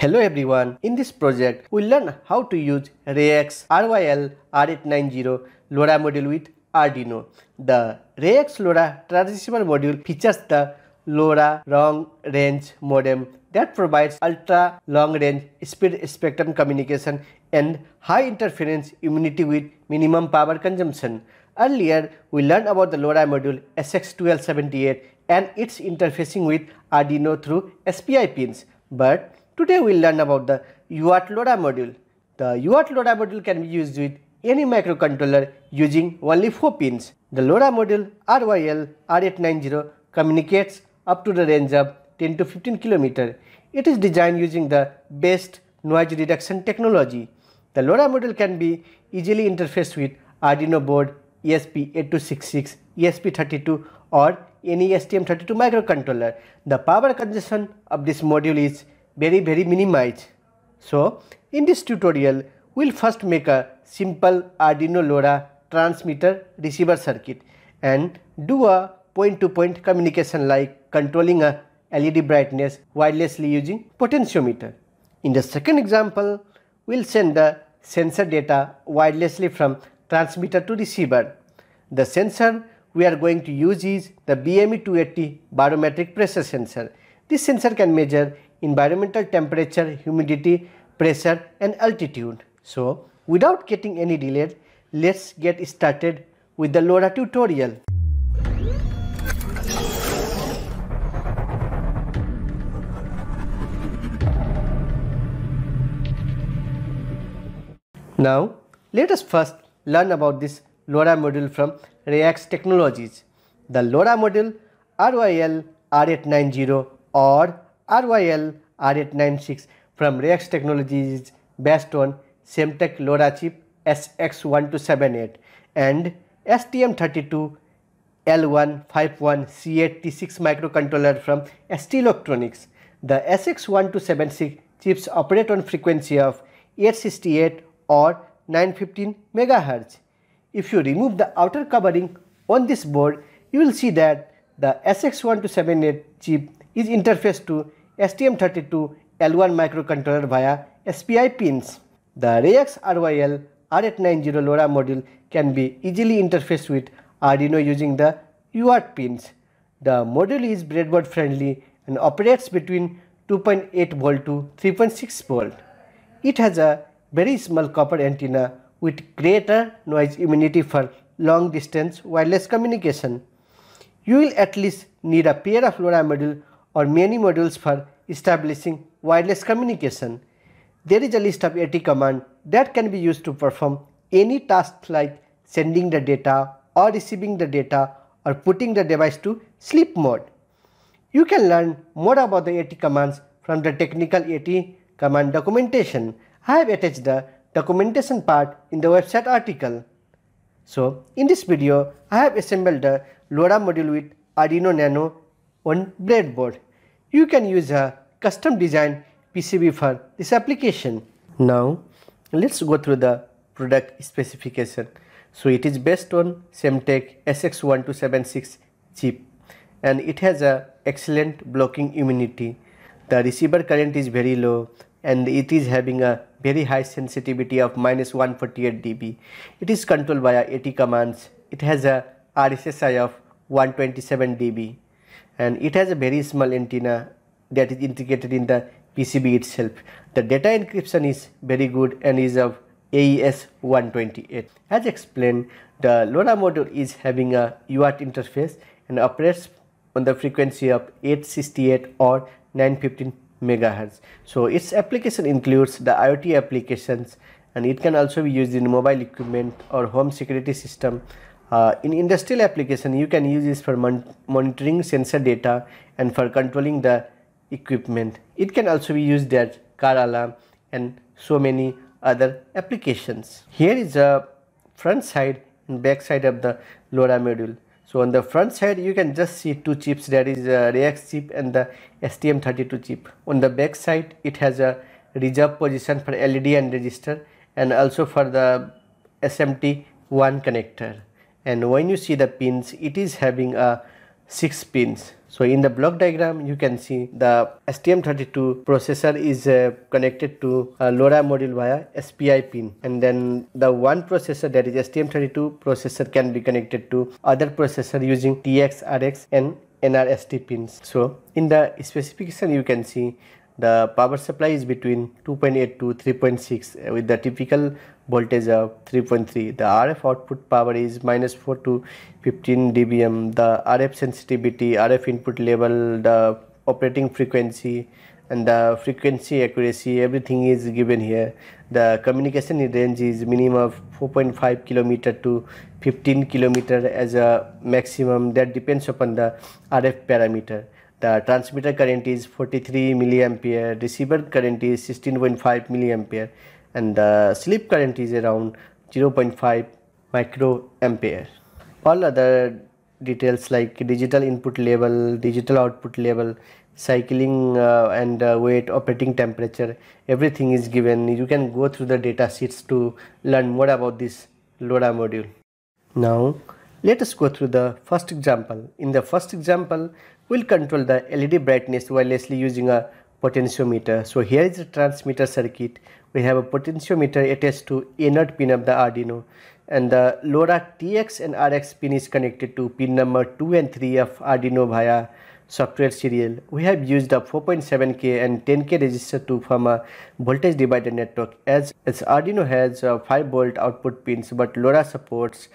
Hello everyone, in this project we learn how to use Reyax RYL R890 LoRa module with Arduino. The Reyax LoRa transceiver module features the LoRa long range modem that provides ultra long range spread spectrum communication and high interference immunity with minimum power consumption. Earlier, we learned about the LoRa module SX1278 and its interfacing with Arduino through SPI pins. But today we'll learn about the UART LoRa module. The UART LoRa module can be used with any microcontroller using only 4 pins. The LoRa module RYL R890 communicates up to the range of 10 to 15 km. It is designed using the best noise reduction technology. The LoRa module can be easily interfaced with Arduino board, ESP8266, ESP32 or any STM32 microcontroller. The power consumption of this module is very very minimized. So in this tutorial we will first make a simple Arduino LoRa transmitter receiver circuit and do a point to point communication like controlling a LED brightness wirelessly using potentiometer. In the second example we will send the sensor data wirelessly from transmitter to receiver. The sensor we are going to use is the BME280 barometric pressure sensor. This sensor can measure environmental temperature, humidity, pressure and altitude. So without getting any delay, let's get started with the LoRa tutorial. Now let us first learn about this LoRa module from Reyax Technologies. The LoRa module RYL R890 or RYL R896 from Reyax Technologies is based on Semtech LoRa chip SX1278 and STM32 L151C8T6 microcontroller from ST Electronics. The SX1276 chips operate on frequency of 868 or 915 MHz. If you remove the outer covering on this board, you will see that the SX1278 chip is interfaced to STM32 L1 microcontroller via SPI pins. The Reyax RYL R890 LoRa module can be easily interfaced with Arduino using the UART pins. The module is breadboard friendly and operates between 2.8 volt to 3.6 volt. It has a very small copper antenna with greater noise immunity for long distance wireless communication. You will at least need a pair of LoRa module or many modules for establishing wireless communication. There is a list of AT command that can be used to perform any task like sending the data or receiving the data or putting the device to sleep mode. You can learn more about the AT commands from the technical AT command documentation. I have attached the documentation part in the website article. So in this video, I have assembled the LoRa module with Arduino Nano on breadboard. You can use a custom designed PCB for this application. Now let's go through the product specification. So it is based on Semtech SX1276 chip and it has a excellent blocking immunity. The receiver current is very low and it is having a very high sensitivity of minus 148 dB. It is controlled via AT commands. It has a RSSI of 127 dB and it has a very small antenna that is integrated in the PCB itself. The data encryption is very good and is of AES 128. As explained, the LoRa module is having a UART interface and operates on the frequency of 868 or 915 megahertz. So its application includes the IoT applications and it can also be used in mobile equipment or home security system. Uh, in industrial application you can use this for mon monitoring sensor data and for controlling the equipment. It can also be used as car alarm and so many other applications. Here is a front side and back side of the LoRa module. So on the front side you can just see two chips that is a Reyax chip and the STM32 chip. On the back side it has a reserve position for LED and register and also for the SMT1 connector and when you see the pins it is having a 6 pins. So in the block diagram you can see the STM32 processor is uh, connected to a LoRa module via SPI pin and then the one processor that is STM32 processor can be connected to other processor using TX, RX and NRST pins. So in the specification you can see the power supply is between 2.8 to 3.6 uh, with the typical voltage of 3.3 the RF output power is minus 4 to 15 dBm. The RF sensitivity RF input level the operating frequency and the frequency accuracy everything is given here. The communication range is minimum of 4.5 kilometer to 15 kilometer as a maximum. That depends upon the RF parameter the transmitter current is 43 milliampere receiver current is 16.5 milliampere and the sleep current is around 0.5 microampere. All other details like digital input level digital output level cycling uh, and uh, weight operating temperature everything is given. You can go through the data sheets to learn more about this LoRa module. Now let us go through the first example in the first example we will control the LED brightness wirelessly using a potentiometer. So here is the transmitter circuit. We have a potentiometer attached to anode pin of the Arduino and the LoRa TX and RX pin is connected to pin number 2 and 3 of Arduino via software serial. We have used a 4.7K and 10K resistor to form a voltage divider network as, as Arduino has uh, 5 volt output pins but LoRa supports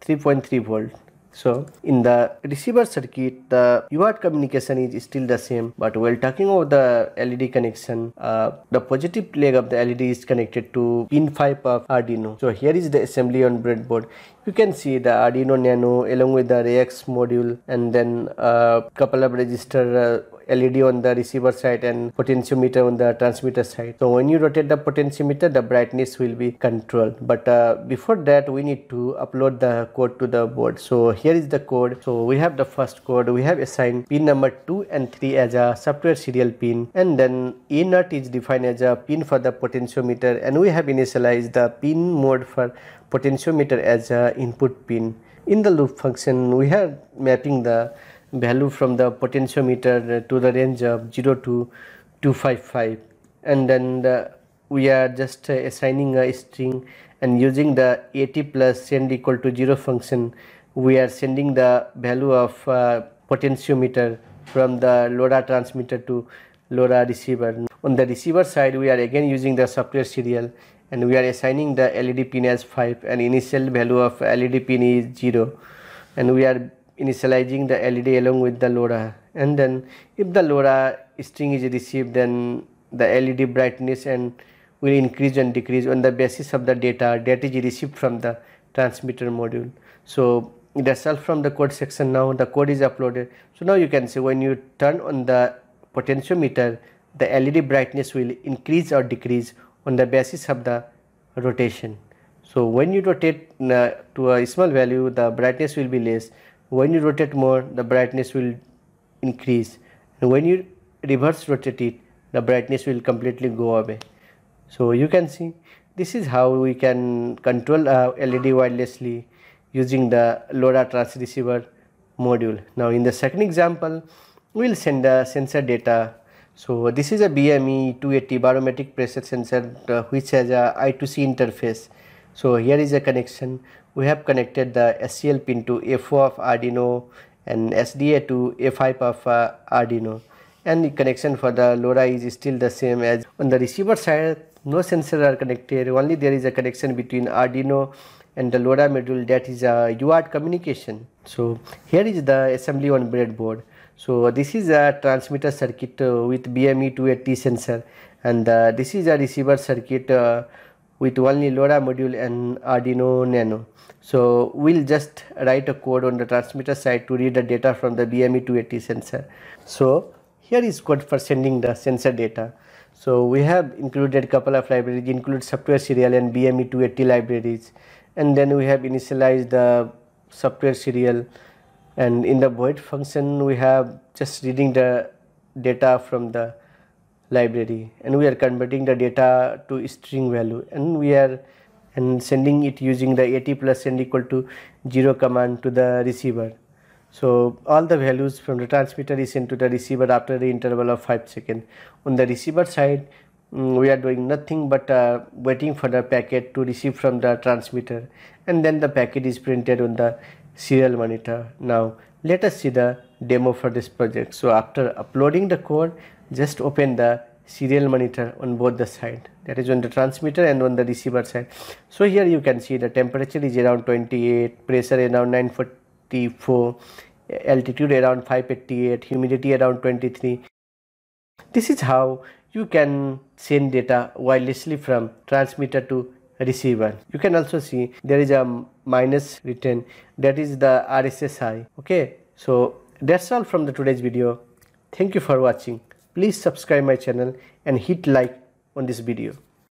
3.3 volt. So in the receiver circuit, the UART communication is still the same. But while talking about the LED connection, uh, the positive leg of the LED is connected to pin 5 of Arduino. So here is the assembly on breadboard. You can see the Arduino Nano along with the Reyax module and then a couple of resistor uh, LED on the receiver side and potentiometer on the transmitter side. So when you rotate the potentiometer, the brightness will be controlled. But uh, before that, we need to upload the code to the board. So here is the code. So we have the first code. We have assigned pin number 2 and 3 as a software serial pin. And then A nut is defined as a pin for the potentiometer. And we have initialized the pin mode for potentiometer as a input pin. In the loop function, we have mapping the value from the potentiometer to the range of 0 to 255 and then the, we are just uh, assigning a string and using the at plus send equal to 0 function we are sending the value of uh, potentiometer from the LoRa transmitter to LoRa receiver. On the receiver side we are again using the software serial and we are assigning the LED pin as 5 and initial value of LED pin is 0 and we are initializing the LED along with the LoRa and then if the LoRa string is received then the LED brightness and will increase and decrease on the basis of the data that is received from the transmitter module. So all from the code section now the code is uploaded. So now you can see when you turn on the potentiometer the LED brightness will increase or decrease on the basis of the rotation. So when you rotate uh, to a small value the brightness will be less when you rotate more the brightness will increase. And when you reverse rotate it the brightness will completely go away. So you can see this is how we can control a LED wirelessly using the LoRa transceiver module. Now in the second example we will send the sensor data. So this is a BME 280 barometric pressure sensor uh, which has a I2C interface. So here is a connection we have connected the SCL pin to A4 of Arduino and SDA to A5 of uh, Arduino and the connection for the LoRa is still the same as on the receiver side no sensors are connected only there is a connection between Arduino and the LoRa module that is a UART communication. So here is the assembly on breadboard. So this is a transmitter circuit uh, with BME 280 sensor and uh, this is a receiver circuit uh, with only LoRa module and Arduino Nano. So we'll just write a code on the transmitter side to read the data from the BME280 sensor. So here is code for sending the sensor data. So we have included couple of libraries include software serial and BME280 libraries and then we have initialized the software serial and in the void function we have just reading the data from the library and we are converting the data to string value. And we are and sending it using the at plus send equal to 0 command to the receiver. So all the values from the transmitter is sent to the receiver after the interval of 5 seconds. On the receiver side um, we are doing nothing but uh, waiting for the packet to receive from the transmitter. And then the packet is printed on the serial monitor. Now let us see the demo for this project. So after uploading the code just open the serial monitor on both the side. That is on the transmitter and on the receiver side. So here you can see the temperature is around 28 pressure around 944 altitude around 588 humidity around 23 this is how you can send data wirelessly from transmitter to receiver. You can also see there is a minus written. That is the RSSI okay? So that's all from the today's video. Thank you for watching please subscribe my channel and hit like on this video